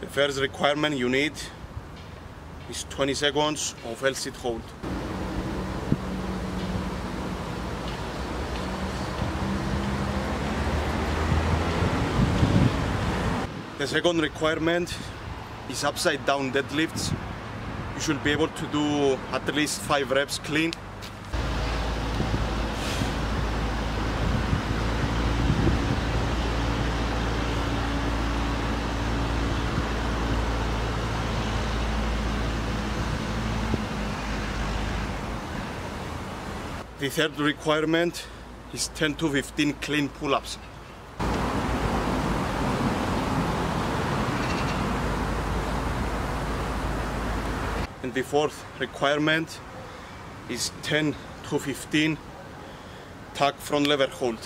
The first requirement you need is 20 seconds of L-sit hold. The second requirement is upside down deadlifts. You should be able to do at least five reps clean. The third requirement is 10 to 15 clean pull-ups. And the fourth requirement is 10 to 15 tuck front lever hold.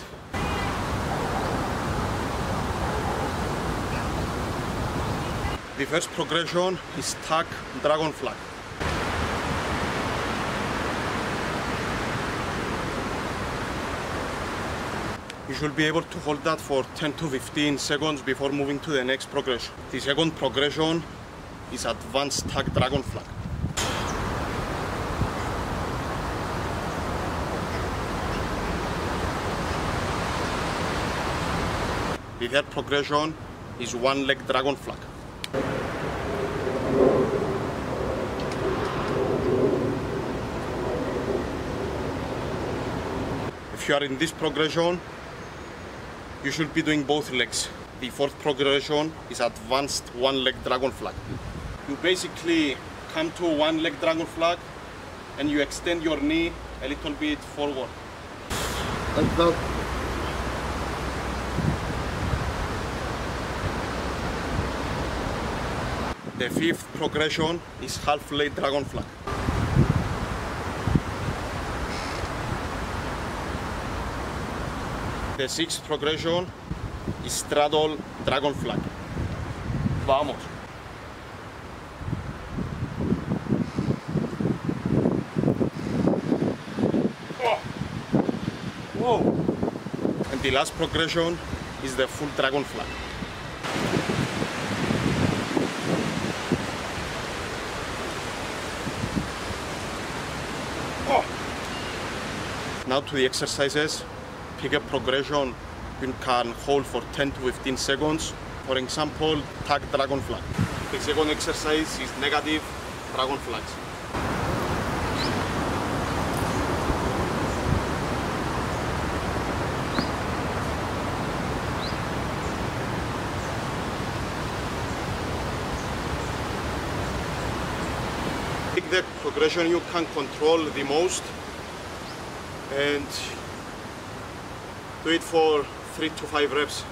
The first progression is tuck dragon flag. You should be able to hold that for 10 to 15 seconds before moving to the next progression. The second progression is advanced tuck dragon flag. The third progression is one leg dragon flag. If you are in this progression, you should be doing both legs. The fourth progression is advanced one leg dragon flag. You basically come to one leg dragon flag and you extend your knee a little bit forward. Like that. The fifth progression is half leg dragon flag. The sixth progression is straddle dragon flag. Vamos. Oh. Whoa. And the last progression is the full dragon flag. Oh. Now to the exercises. Pick a progression you can hold for 10 to 15 seconds. For example, tuck dragon flag. The second exercise is negative dragon flags. Pick the progression you can control the most and do it for three to five reps.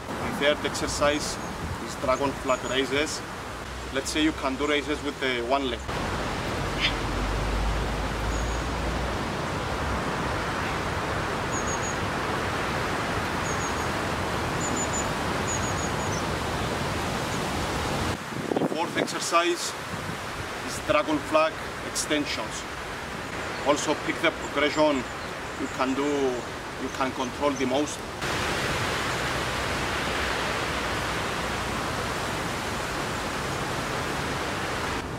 The third exercise is dragon flag raises. Let's say you can do raises with the one leg. Fourth exercise is dragon flag extensions. Also pick the progression you can do, you can control the most.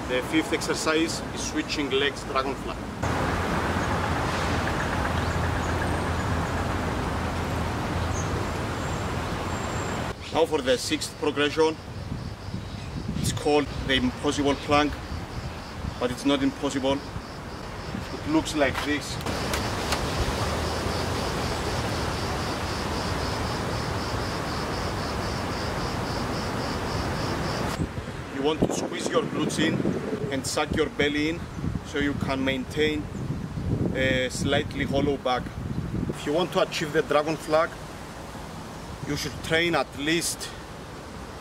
The fifth exercise is switching legs dragon flag. Now for the sixth progression, it's called the impossible plank, but it's not impossible. It looks like this. Want to squeeze your glutes in and suck your belly in so you can maintain a slightly hollow back. If you want to achieve the dragon flag, you should train at least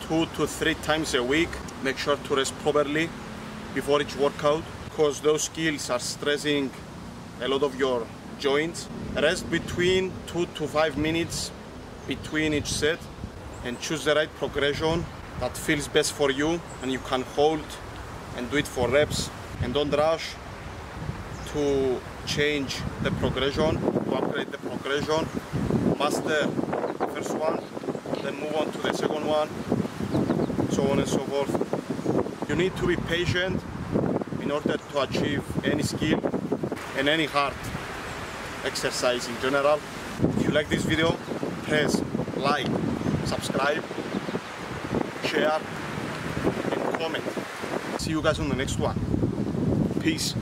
two to three times a week. Make sure to rest properly before each workout because those skills are stressing a lot of your joints. Rest between two to five minutes between each set and choose the right progression that feels best for you and you can hold and do it for reps and don't rush to change the progression, to upgrade the progression, master the first one, then move on to the second one, so on and so forth. You need to be patient in order to achieve any skill and any hard exercise in general. If you like this video, press like, subscribe, share, and comment. See you guys on the next one. Peace.